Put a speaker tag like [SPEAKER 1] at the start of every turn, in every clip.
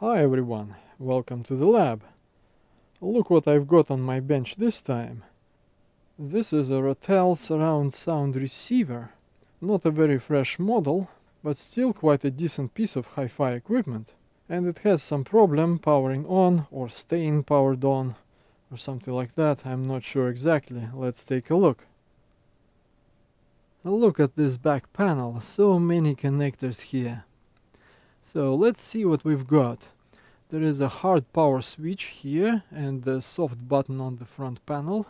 [SPEAKER 1] Hi everyone, welcome to the lab. Look what I've got on my bench this time. This is a Rotel surround sound receiver. Not a very fresh model, but still quite a decent piece of hi-fi equipment. And it has some problem powering on or staying powered on or something like that, I'm not sure exactly. Let's take a look. Look at this back panel, so many connectors here. So let's see what we've got. There is a hard power switch here and a soft button on the front panel.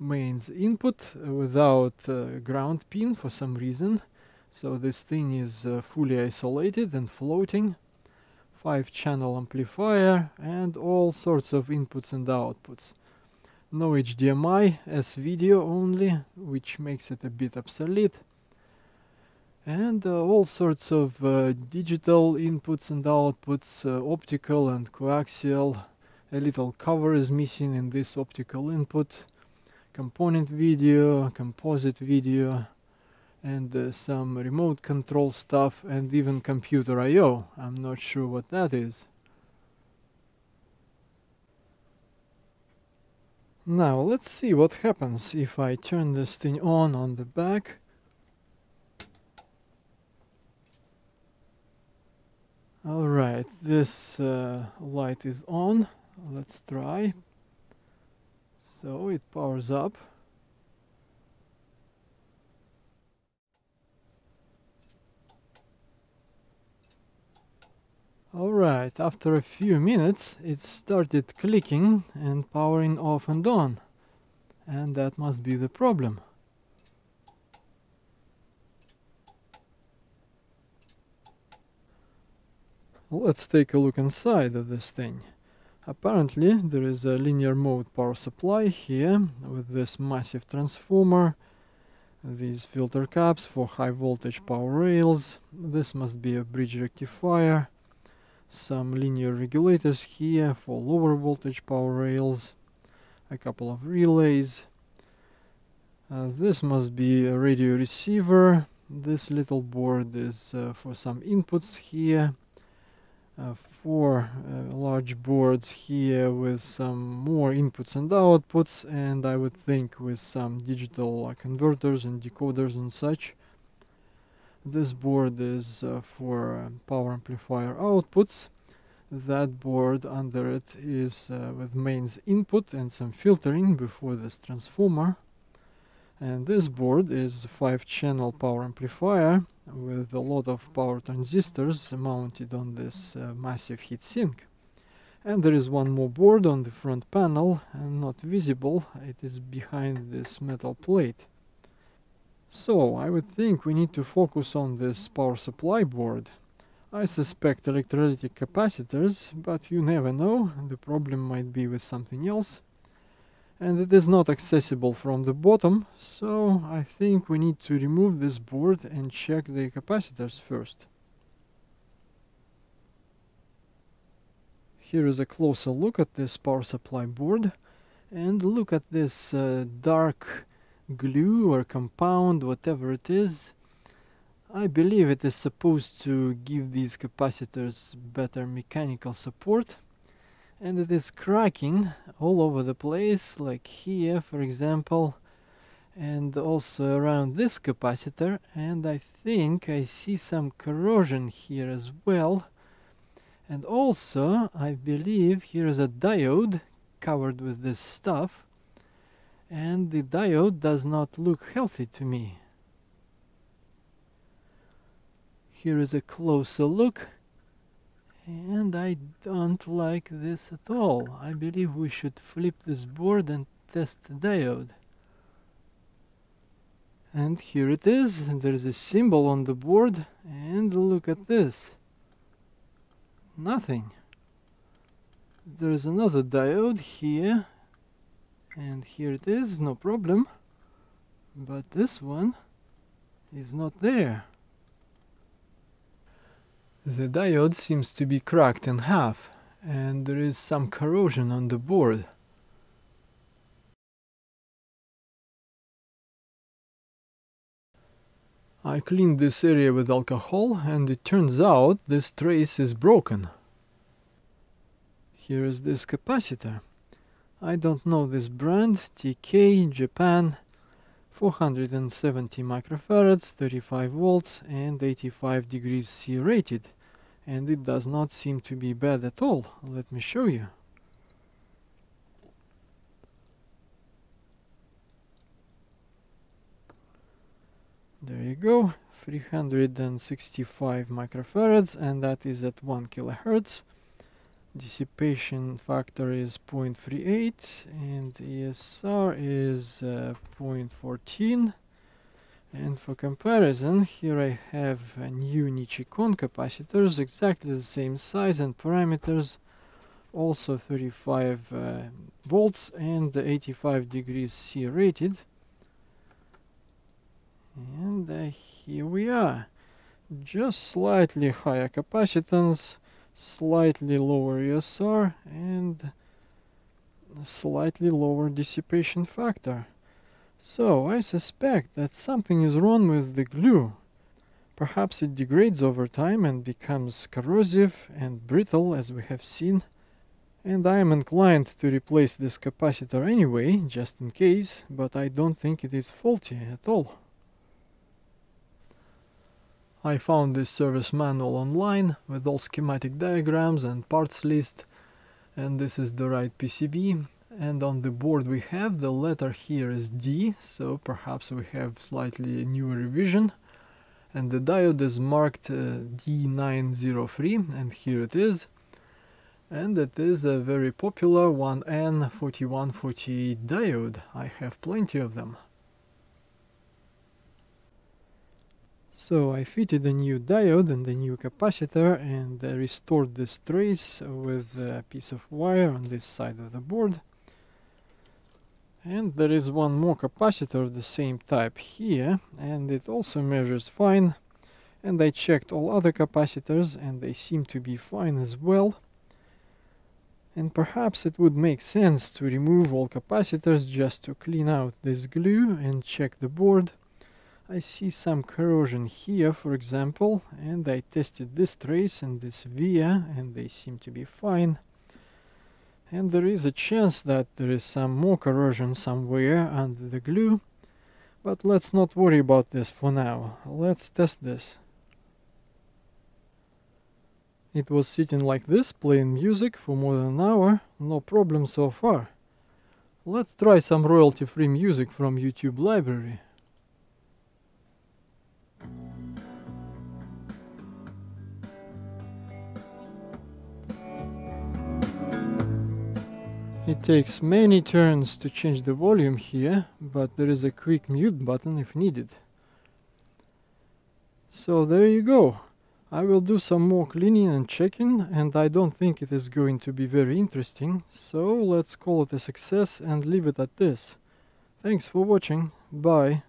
[SPEAKER 1] Mains input without uh, ground pin for some reason. So this thing is uh, fully isolated and floating. 5 channel amplifier and all sorts of inputs and outputs. No HDMI as video only which makes it a bit obsolete and uh, all sorts of uh, digital inputs and outputs uh, optical and coaxial a little cover is missing in this optical input component video, composite video, and uh, some remote control stuff and even computer I.O. I'm not sure what that is. Now let's see what happens if I turn this thing on on the back. Alright, this uh, light is on. Let's try so it powers up. Alright, after a few minutes it started clicking and powering off and on. And that must be the problem. Let's take a look inside of this thing. Apparently there is a linear mode power supply here with this massive transformer, these filter caps for high voltage power rails, this must be a bridge rectifier, some linear regulators here for lower voltage power rails, a couple of relays, uh, this must be a radio receiver, this little board is uh, for some inputs here, uh, four uh, large boards here with some more inputs and outputs and I would think with some digital uh, converters and decoders and such. This board is uh, for uh, power amplifier outputs. That board under it is uh, with mains input and some filtering before this transformer. And this board is a 5 channel power amplifier with a lot of power transistors mounted on this uh, massive heatsink. And there is one more board on the front panel and not visible, it is behind this metal plate. So I would think we need to focus on this power supply board. I suspect electrolytic capacitors, but you never know, the problem might be with something else and it is not accessible from the bottom so I think we need to remove this board and check the capacitors first. Here is a closer look at this power supply board and look at this uh, dark glue or compound whatever it is. I believe it is supposed to give these capacitors better mechanical support and it is cracking all over the place like here for example and also around this capacitor. And I think I see some corrosion here as well. And also I believe here is a diode covered with this stuff. And the diode does not look healthy to me. Here is a closer look and I don't like this at all. I believe we should flip this board and test the diode. And here it is, there's a symbol on the board, and look at this. Nothing. There's another diode here, and here it is, no problem. But this one is not there. The diode seems to be cracked in half and there is some corrosion on the board. I cleaned this area with alcohol and it turns out this trace is broken. Here is this capacitor. I don't know this brand, TK, Japan, 470 microfarads, 35 volts and 85 degrees C rated. And it does not seem to be bad at all. Let me show you. There you go, 365 microfarads and that is at 1 kilohertz. Dissipation factor is 0.38 and ESR is uh, 0.14 and for comparison here I have a new Nichicon capacitors exactly the same size and parameters also 35 uh, volts and 85 degrees C rated. And uh, here we are. Just slightly higher capacitance slightly lower ESR and slightly lower dissipation factor so I suspect that something is wrong with the glue perhaps it degrades over time and becomes corrosive and brittle as we have seen and I am inclined to replace this capacitor anyway, just in case, but I don't think it is faulty at all. I found this service manual online with all schematic diagrams and parts list and this is the right PCB and on the board we have the letter here is D so perhaps we have slightly newer revision. And the diode is marked uh, D903 and here it is. And it is a very popular 1N4148 diode. I have plenty of them So I fitted a new diode and a new capacitor and I restored this trace with a piece of wire on this side of the board. And there is one more capacitor of the same type here and it also measures fine. And I checked all other capacitors and they seem to be fine as well. And perhaps it would make sense to remove all capacitors just to clean out this glue and check the board I see some corrosion here for example and I tested this trace and this via and they seem to be fine. And there is a chance that there is some more corrosion somewhere under the glue but let's not worry about this for now. Let's test this. It was sitting like this playing music for more than an hour. No problem so far. Let's try some royalty free music from YouTube library It takes many turns to change the volume here, but there is a quick mute button if needed. So there you go. I will do some more cleaning and checking and I don't think it is going to be very interesting, so let's call it a success and leave it at this. Thanks for watching, bye.